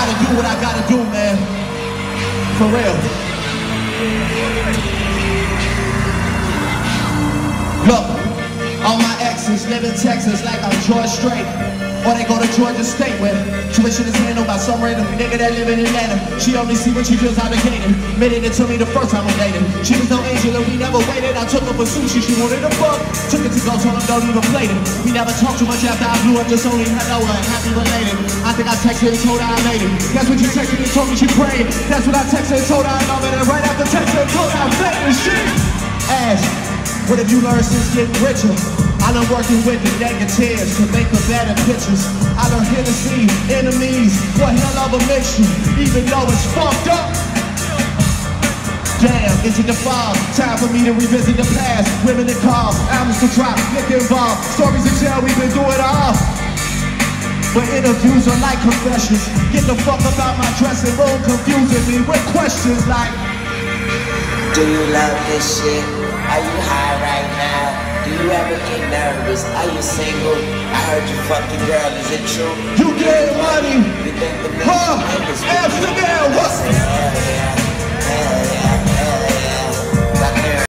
gotta do what I gotta do, man. For real. Look, all my exes live in Texas like I'm George Strait. Or they go to Georgia State with where tuition is handled by some random nigga that live in Atlanta. She only see what she feels obligated. Admitted it to me the first time we dated. She was no angel and we never waited. I took her for sushi, she wanted a fuck. Took it to go, told him don't even play it. We never talked too much after I blew up, just only hello and happy related. I think I texted and told her I made it. That's what you texted and told me she prayed. That's what I texted and told her I love it. And right after texting and told her I made it. Shit. Ash, what have you learned since getting richer? I done working with the negatives to make a better pictures. I done Hennessy, enemies, what hell of a mission, even though it's fucked up. Damn, is it the fall? Time for me to revisit the past. Women in cars, albums to drop, liquor involved. Stories to tell, we've been doing all. But interviews are like confessions. Get the fuck about my dressing room, confusing me with questions like. Do you love this shit? Are you high right you ever get nervous? Are you single? I heard you fucking girl, is it true? You get money. You think the Huh? Amsterdam, what's